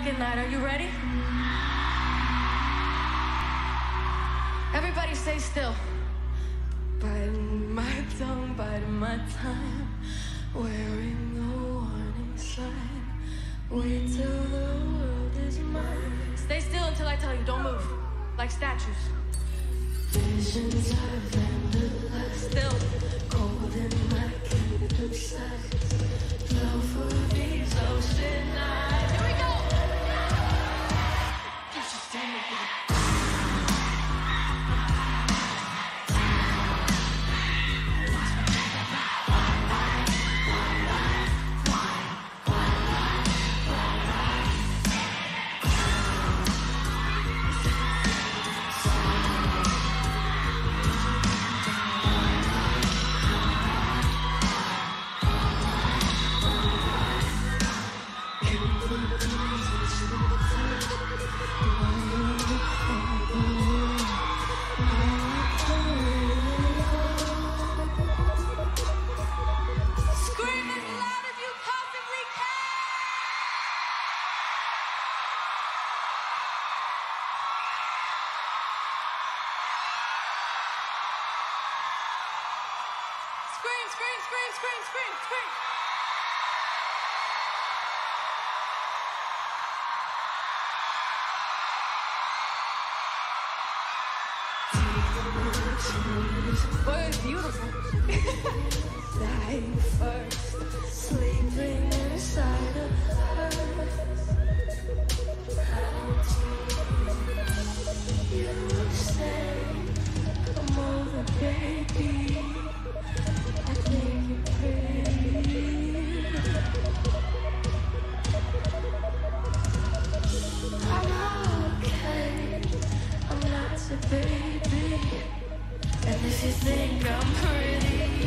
fucking night. Are you ready? Everybody stay still. Biting my tongue, biting my time. Wearing the warning sign. Wait till the world is mine. Stay still until I tell you. Don't move. Like statues. Still. Scream, scream, scream, scream, scream, it's beautiful. Dying first, sleeping baby. And if you think I'm pretty,